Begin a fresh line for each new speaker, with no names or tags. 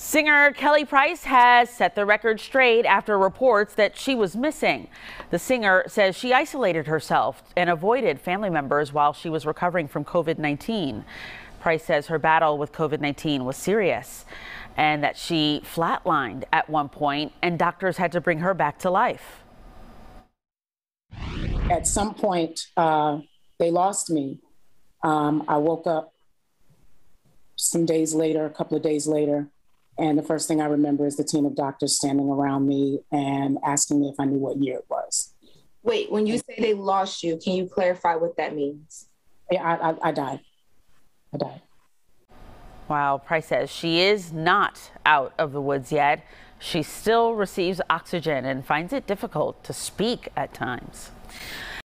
Singer Kelly Price has set the record straight after reports that she was missing. The singer says she isolated herself and avoided family members while she was recovering from COVID 19. Price says her battle with COVID 19 was serious and that she flatlined at one point and doctors had to bring her back to life.
At some point, uh, they lost me. Um, I woke up some days later, a couple of days later, and the first thing I remember is the team of doctors standing around me and asking me if I knew what year it was.
Wait, when you say they lost you, can you clarify what that means?
Yeah, I, I, I died. I died.
Wow, Price says she is not out of the woods yet. She still receives oxygen and finds it difficult to speak at times.